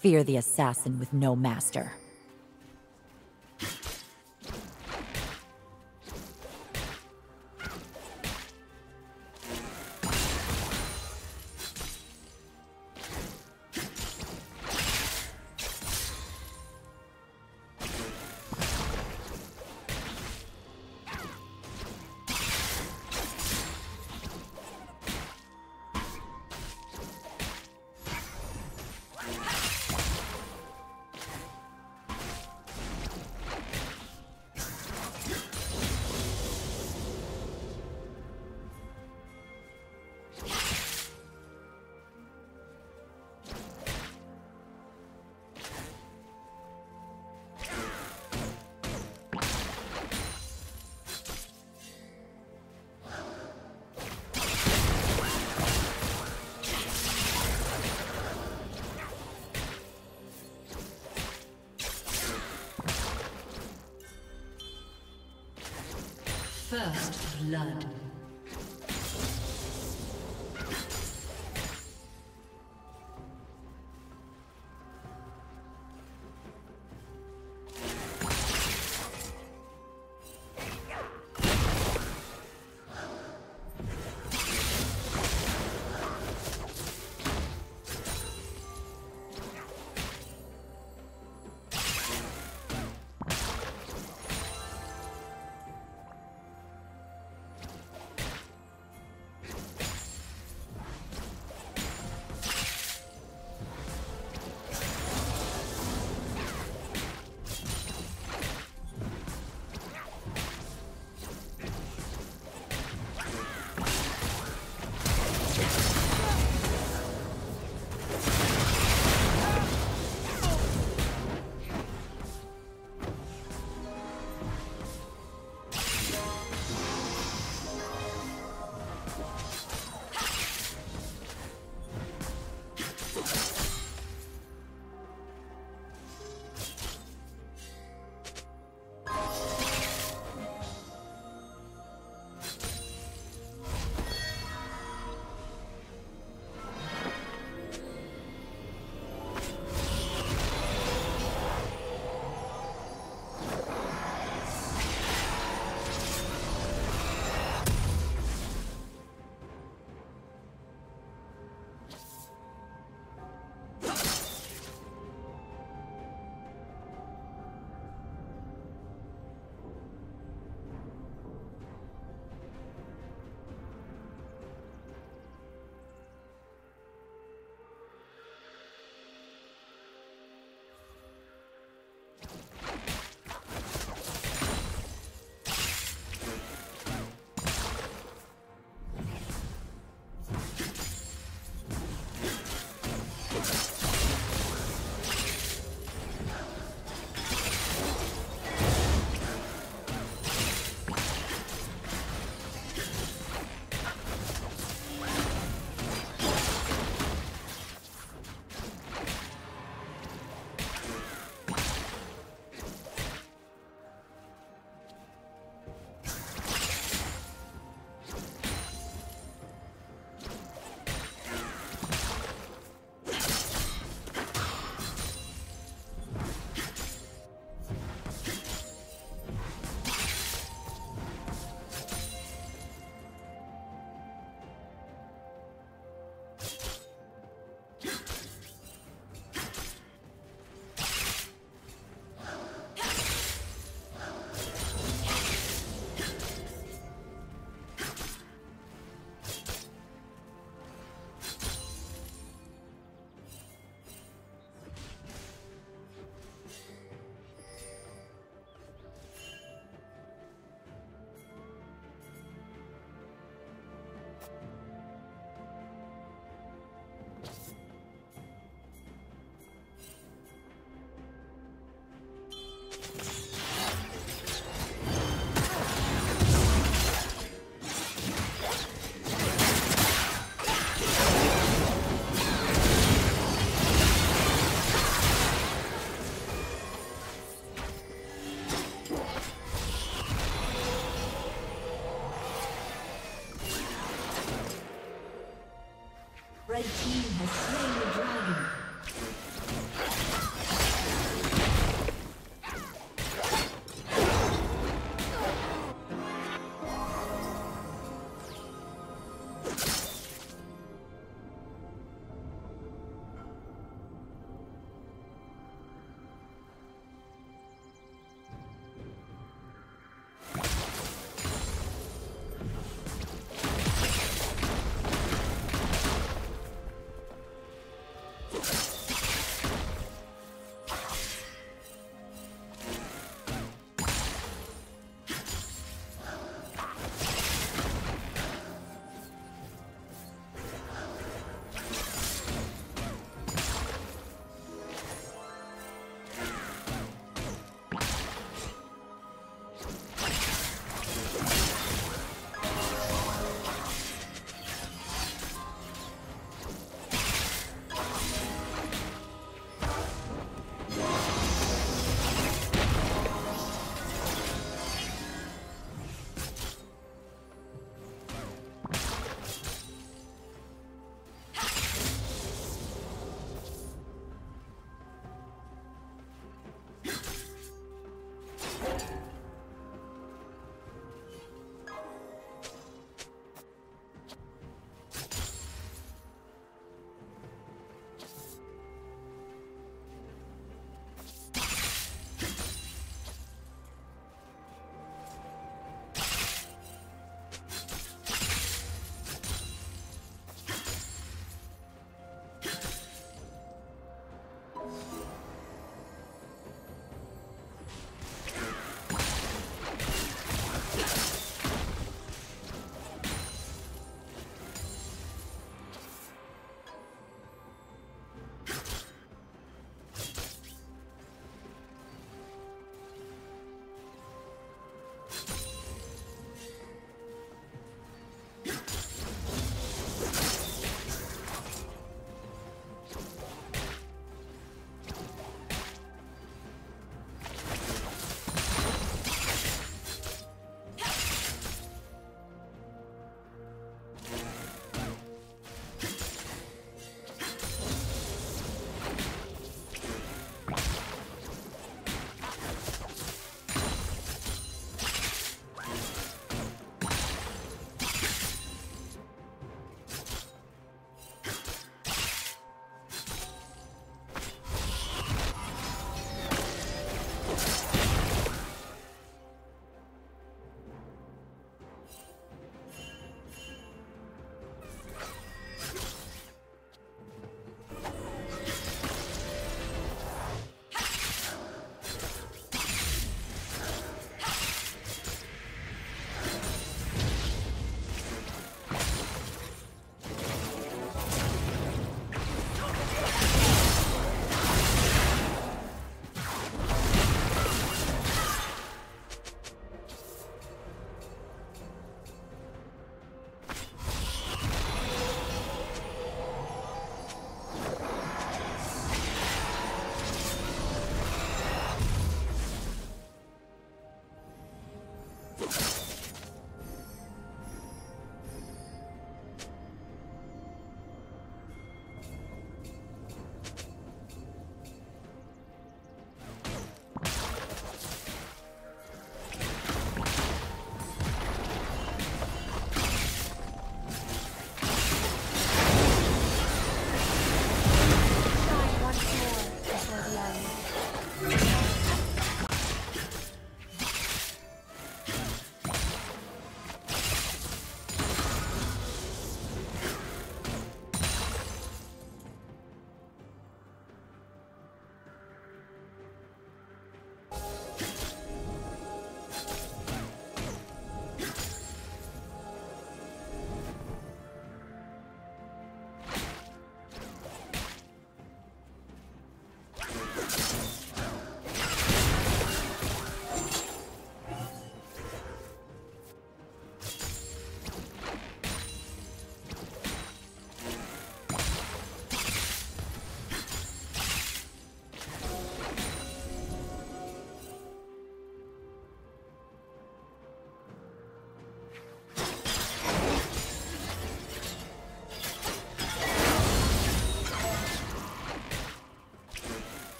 Fear the assassin with no master. First blood.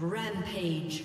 Rampage.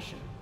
Slain